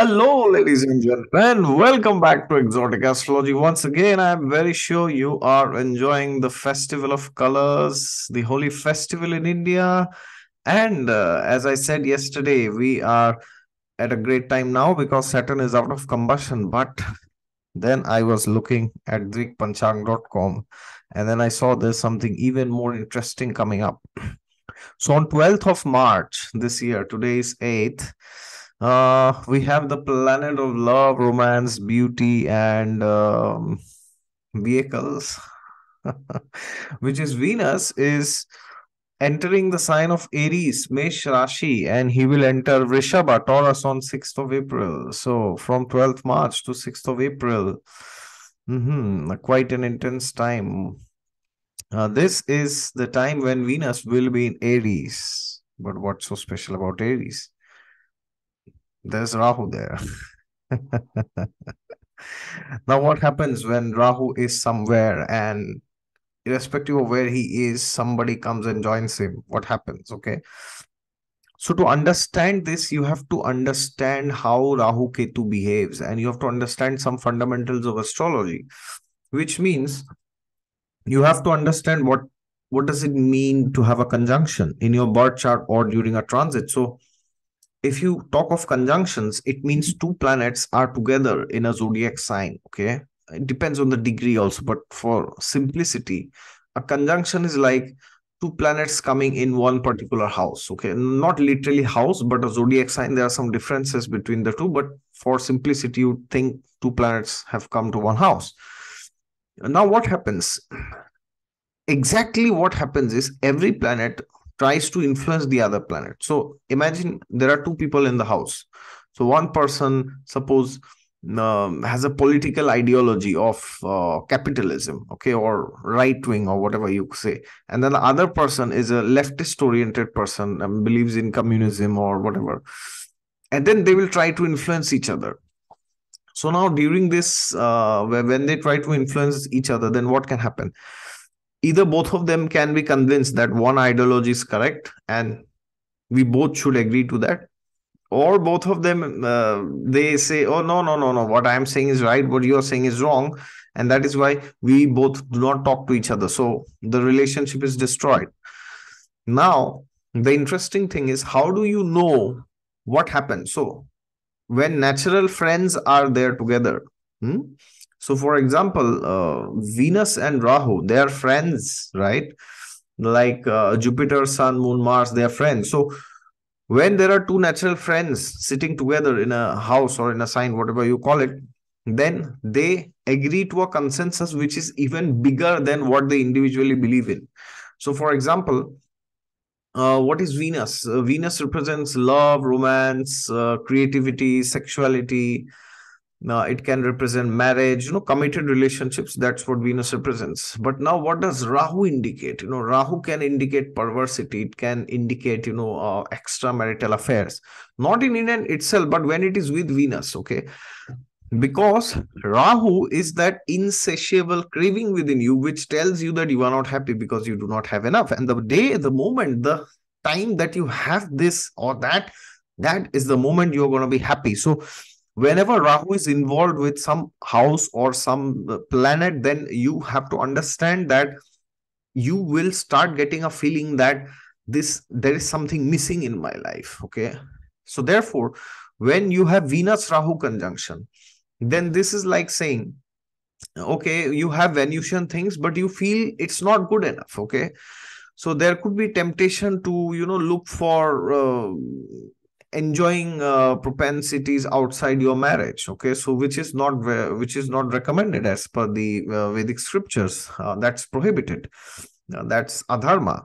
Hello, ladies and gentlemen. Welcome back to Exotic Astrology. Once again, I'm very sure you are enjoying the Festival of Colors, the Holi festival in India. And uh, as I said yesterday, we are at a great time now because Saturn is out of combustion. But then I was looking at DrikPanchang.com and then I saw there's something even more interesting coming up. So on 12th of March this year, today is 8th uh, we have the planet of love, romance, beauty, and um, vehicles, which is Venus, is entering the sign of Aries, Mesh Rashi, and he will enter Vrishabha, Taurus on 6th of April. So from 12th March to 6th of April, mm-hmm, quite an intense time. Uh, this is the time when Venus will be in Aries. But what's so special about Aries? There's Rahu there. now, what happens when Rahu is somewhere and irrespective of where he is, somebody comes and joins him? What happens? Okay. So to understand this, you have to understand how Rahu Ketu behaves and you have to understand some fundamentals of astrology, which means you have to understand what what does it mean to have a conjunction in your birth chart or during a transit. So if you talk of conjunctions, it means two planets are together in a zodiac sign. Okay. It depends on the degree also, but for simplicity, a conjunction is like two planets coming in one particular house. Okay. Not literally house, but a zodiac sign. There are some differences between the two, but for simplicity, you think two planets have come to one house. Now, what happens? Exactly what happens is every planet tries to influence the other planet. So imagine there are two people in the house. So one person, suppose, um, has a political ideology of uh, capitalism, okay, or right wing or whatever you say, and then the other person is a leftist oriented person and believes in communism or whatever, and then they will try to influence each other. So now during this, uh, when they try to influence each other, then what can happen? Either both of them can be convinced that one ideology is correct and we both should agree to that or both of them uh, they say oh no no no no. What i am saying is right. What you are saying is wrong. And that is why we both do not talk to each other. So the relationship is destroyed. Now the interesting thing is how do you know what happens so when natural friends are there together hmm, so, for example, uh, Venus and Rahu, they are friends, right? Like uh, Jupiter, Sun, Moon, Mars, they are friends. So, when there are two natural friends sitting together in a house or in a sign, whatever you call it, then they agree to a consensus which is even bigger than what they individually believe in. So, for example, uh, what is Venus? Uh, Venus represents love, romance, uh, creativity, sexuality, now it can represent marriage you know committed relationships that's what venus represents. But now what does rahu indicate? You know rahu can indicate perversity it can indicate you know uh, extramarital affairs. Not in in itself but when it is with venus okay? Because rahu is that insatiable craving within you which tells you that you are not happy because you do not have enough. And the day the moment the time that you have this or that that is the moment you're going to be happy. So whenever Rahu is involved with some house or some planet, then you have to understand that you will start getting a feeling that this there is something missing in my life. Okay. So therefore, when you have Venus Rahu conjunction, then this is like saying, okay, you have Venusian things, but you feel it's not good enough. Okay. So there could be temptation to, you know, look for uh, enjoying uh, propensities outside your marriage okay? So which is not which is not recommended as per the uh, vedic scriptures uh, that's prohibited. Uh, that's adharma.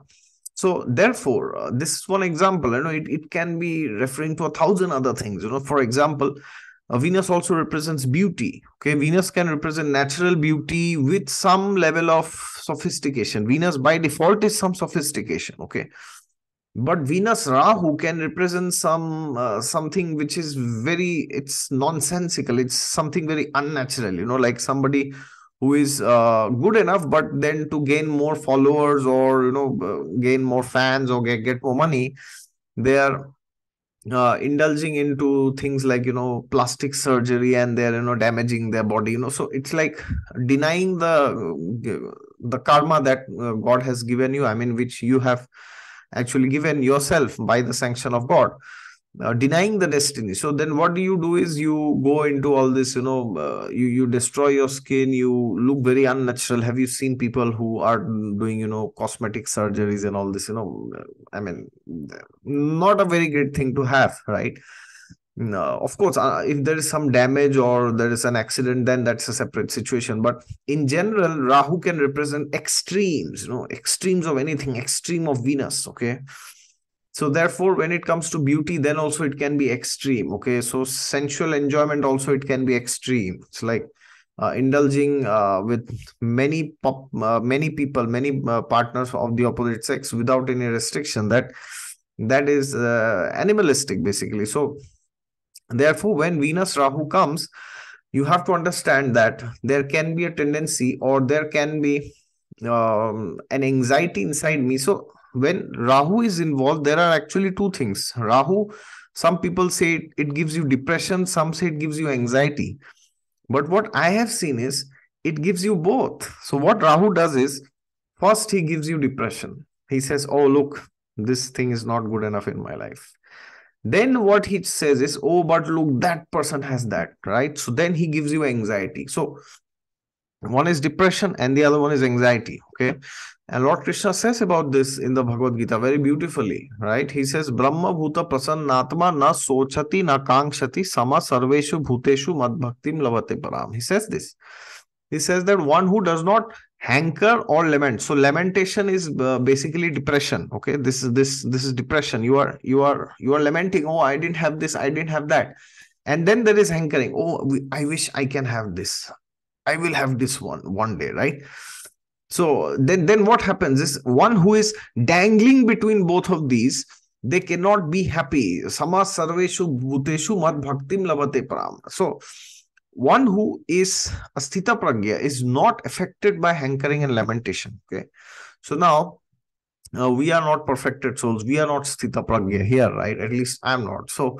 So therefore uh, this is one example you know it, it can be referring to a thousand other things you know? For example uh, venus also represents beauty okay? Venus can represent natural beauty with some level of sophistication. Venus by default is some sophistication okay but venus rahu can represent some uh, something which is very it's nonsensical. It's something very unnatural you know like somebody who is uh, good enough but then to gain more followers or you know uh, gain more fans or get, get more money they are uh, indulging into things like you know plastic surgery and they're you know damaging their body you know. So it's like denying the the karma that uh, god has given you i mean which you have actually given yourself by the sanction of god uh, denying the destiny. So then what do you do is you go into all this you know uh, you you destroy your skin you look very unnatural. Have you seen people who are doing you know cosmetic surgeries and all this you know i mean not a very great thing to have right no, of course uh, if there is some damage or there is an accident then that's a separate situation. But in general rahu can represent extremes you know extremes of anything extreme of venus okay? So therefore when it comes to beauty then also it can be extreme okay? So sensual enjoyment also it can be extreme. It's like uh, indulging uh, with many pop, uh, many people many uh, partners of the opposite sex without any restriction. That that is uh, animalistic basically. So therefore when venus rahu comes you have to understand that there can be a tendency or there can be um, an anxiety inside me so when Rahu is involved, there are actually two things. Rahu, some people say it gives you depression, some say it gives you anxiety. But what I have seen is it gives you both. So, what Rahu does is first he gives you depression. He says, Oh, look, this thing is not good enough in my life. Then what he says is, Oh, but look, that person has that, right? So then he gives you anxiety. So one is depression and the other one is anxiety. Okay. And Lord Krishna says about this in the Bhagavad Gita very beautifully, right? He says, Brahma Bhuta Prasannatma na sochati na kangshati sama sarveshu bhuteshu mad bhaktim lavate param. He says this. He says that one who does not hanker or lament. So lamentation is uh, basically depression. Okay, this is this this is depression. You are you are you are lamenting. Oh, I didn't have this. I didn't have that. And then there is hankering. Oh, I wish I can have this. I will have this one one day, right? So then, then what happens is one who is dangling between both of these, they cannot be happy. Sama sarveshu bhuteshu mad bhaktim lavate pram. So one who is a sthita pragya is not affected by hankering and lamentation. Okay. So now uh, we are not perfected souls. We are not sthita pragya here, right? At least I'm not. So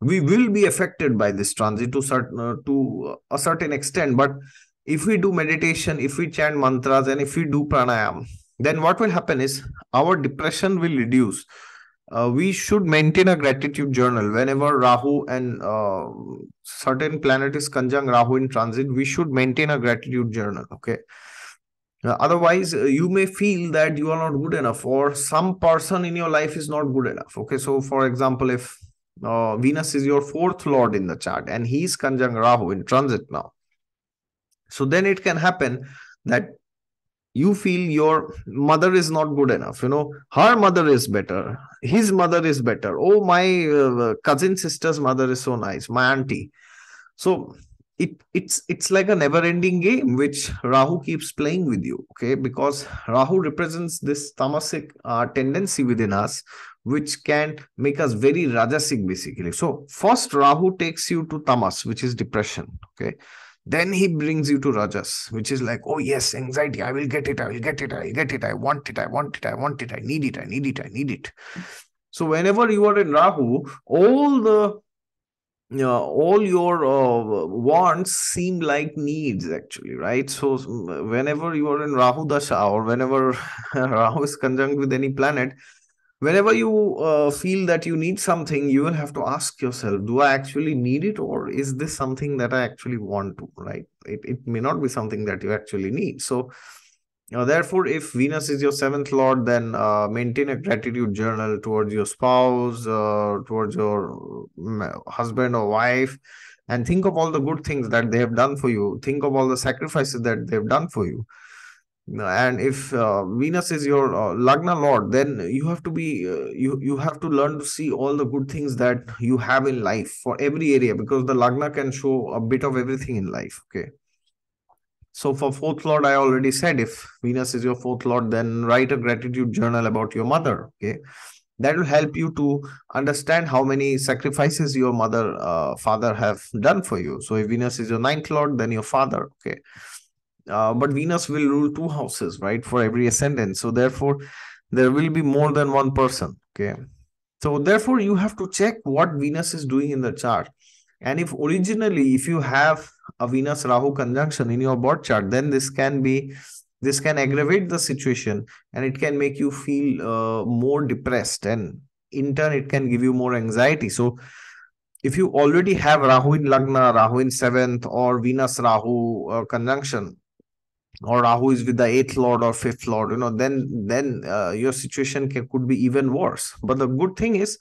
we will be affected by this transit to certain uh, to a certain extent, but if we do meditation, if we chant mantras, and if we do pranayam, then what will happen is our depression will reduce. Uh, we should maintain a gratitude journal whenever Rahu and uh, certain planet is conjunct Rahu in transit. We should maintain a gratitude journal. Okay. Uh, otherwise, uh, you may feel that you are not good enough, or some person in your life is not good enough. Okay. So, for example, if uh, Venus is your fourth lord in the chart and he's conjunct Rahu in transit now, so then it can happen that you feel your mother is not good enough you know her mother is better his mother is better. Oh my uh, cousin sister's mother is so nice my auntie. So it it's it's like a never ending game which rahu keeps playing with you okay? Because rahu represents this tamasic uh, tendency within us which can make us very rajasic basically. So first rahu takes you to tamas which is depression okay then he brings you to Rajas, which is like, oh yes, anxiety, I will get it, I will get it, I will get it, I want it, I want it, I want it, I need it, I need it, I need it. So whenever you are in Rahu, all the all your uh, wants seem like needs actually, right? So whenever you are in Rahu Dasha or whenever Rahu is conjunct with any planet, whenever you uh, feel that you need something you will have to ask yourself do i actually need it or is this something that i actually want to? Right? It, it may not be something that you actually need. So uh, therefore if venus is your seventh lord then uh, maintain a gratitude journal towards your spouse uh, towards your mm, husband or wife and think of all the good things that they have done for you. Think of all the sacrifices that they've done for you and if uh, venus is your uh, lagna lord then you have to be uh, you you have to learn to see all the good things that you have in life for every area because the lagna can show a bit of everything in life okay? So for fourth lord i already said if venus is your fourth lord then write a gratitude journal about your mother okay? That will help you to understand how many sacrifices your mother uh, father have done for you. So if venus is your ninth lord then your father okay uh, but Venus will rule two houses, right, for every ascendant. So therefore, there will be more than one person. Okay. So therefore, you have to check what Venus is doing in the chart. And if originally, if you have a Venus Rahu conjunction in your birth chart, then this can be this can aggravate the situation and it can make you feel uh, more depressed and in turn it can give you more anxiety so if you already have rahu in lagna rahu in seventh or venus rahu uh, conjunction or rahu is with the eighth lord or fifth lord you know then then uh, your situation can, could be even worse. But the good thing is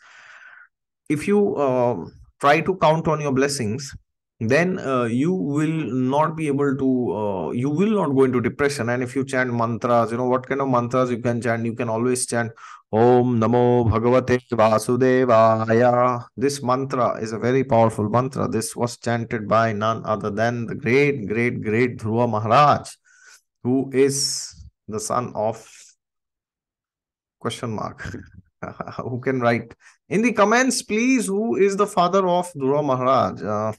if you uh, try to count on your blessings then uh, you will not be able to uh, you will not go into depression. And if you chant mantras you know what kind of mantras you can chant? You can always chant om namo bhagavate vasudevaya. This mantra is a very powerful mantra. This was chanted by none other than the great great great dhruva maharaj who is the son of question mark. Who can write? In the comments please who is the father of dhruva maharaj? Uh,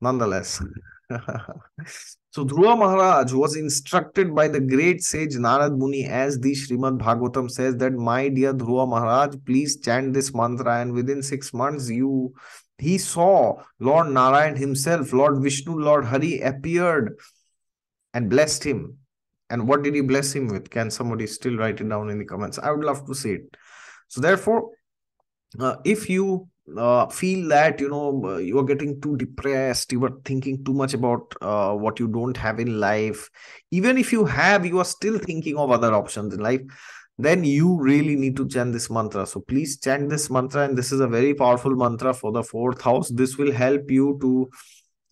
nonetheless. so Dhruva Maharaj was instructed by the great sage Narad Muni as the Srimad Bhagavatam says that my dear Dhruva Maharaj, please chant this mantra and within six months you he saw Lord Narayan himself, Lord Vishnu, Lord Hari appeared and blessed him. And what did he bless him with? Can somebody still write it down in the comments? I would love to see it. So therefore, uh, if you uh, feel that you know uh, you are getting too depressed you are thinking too much about uh, what you don't have in life even if you have you are still thinking of other options in life then you really need to chant this mantra so please chant this mantra and this is a very powerful mantra for the fourth house this will help you to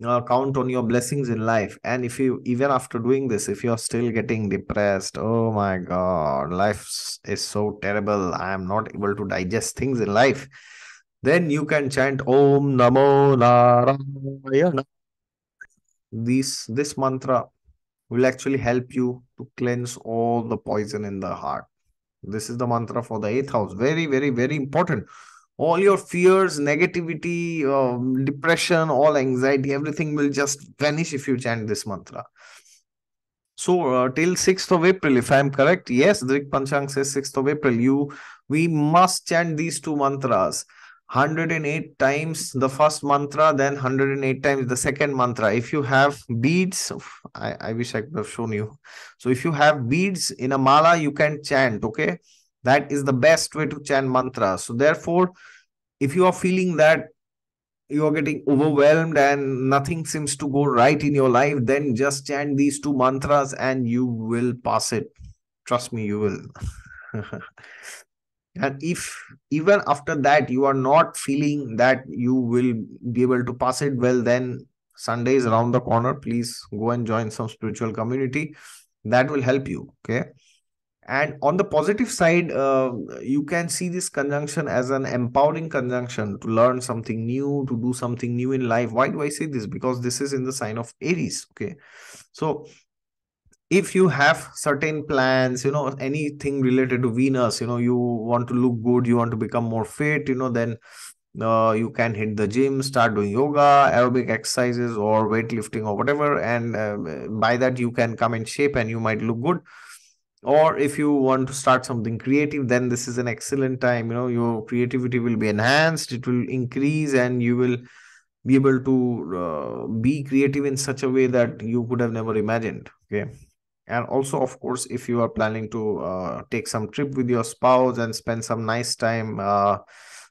uh, count on your blessings in life and if you even after doing this if you're still getting depressed oh my god life is so terrible i am not able to digest things in life then you can chant Om Namo Narayana. This, this mantra will actually help you to cleanse all the poison in the heart. This is the mantra for the eighth house. Very, very, very important. All your fears, negativity, um, depression, all anxiety, everything will just vanish if you chant this mantra. So uh, till 6th of April, if I am correct, yes, Drik Panchang says 6th of April, you we must chant these two mantras. 108 times the first mantra, then 108 times the second mantra. If you have beads, I, I wish I could have shown you. So if you have beads in a mala, you can chant, okay? That is the best way to chant mantra. So therefore, if you are feeling that you are getting overwhelmed and nothing seems to go right in your life, then just chant these two mantras and you will pass it. Trust me, you will. and if even after that you are not feeling that you will be able to pass it well then sunday is around the corner please go and join some spiritual community that will help you okay and on the positive side uh, you can see this conjunction as an empowering conjunction to learn something new to do something new in life. Why do i say this? Because this is in the sign of aries okay? So if you have certain plans you know anything related to venus you know you want to look good you want to become more fit you know then uh, you can hit the gym start doing yoga aerobic exercises or weightlifting or whatever. And uh, by that you can come in shape and you might look good or if you want to start something creative then this is an excellent time you know your creativity will be enhanced it will increase and you will be able to uh, be creative in such a way that you could have never imagined okay? And also of course if you are planning to uh, take some trip with your spouse and spend some nice time uh,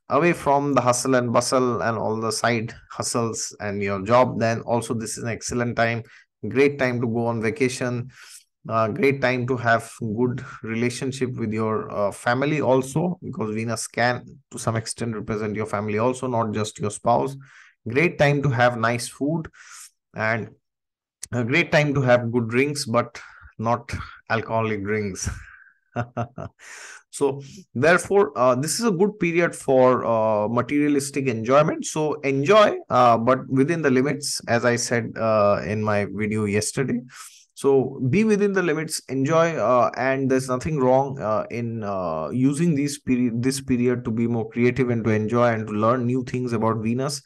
away from the hustle and bustle and all the side hustles and your job then also this is an excellent time great time to go on vacation uh, great time to have good relationship with your uh, family also because venus can to some extent represent your family also not just your spouse. Great time to have nice food and a great time to have good drinks but not alcoholic drinks. so therefore uh, this is a good period for uh, materialistic enjoyment. So enjoy uh, but within the limits as i said uh, in my video yesterday so be within the limits enjoy uh, and there's nothing wrong uh, in using this period this period to be more creative and to enjoy and to learn new things about venus.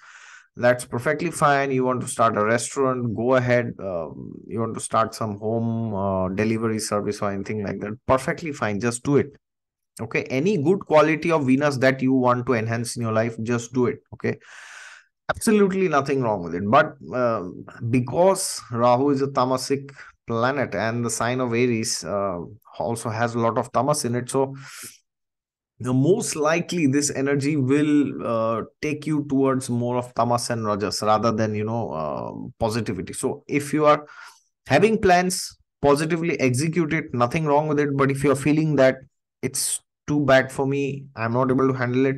That's perfectly fine. You want to start a restaurant go ahead um, you want to start some home uh, delivery service or anything like that. Perfectly fine. Just do it. Okay? Any good quality of venus that you want to enhance in your life just do it. Okay? Absolutely nothing wrong with it. But uh, because rahu is a tamasic planet and the sign of aries uh, also has a lot of tamas in it. So the most likely this energy will uh, take you towards more of tamas and rajas rather than you know uh, positivity. So if you are having plans positively execute it nothing wrong with it but if you're feeling that it's too bad for me i'm not able to handle it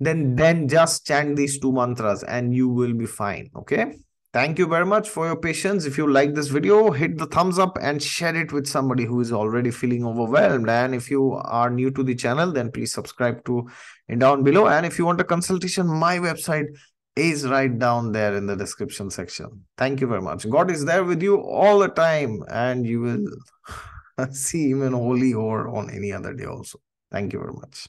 then then just chant these two mantras and you will be fine okay thank you very much for your patience if you like this video hit the thumbs up and share it with somebody who is already feeling overwhelmed and if you are new to the channel then please subscribe to down below and if you want a consultation my website is right down there in the description section. Thank you very much. God is there with you all the time, and you will see Him in Holi or on any other day also. Thank you very much.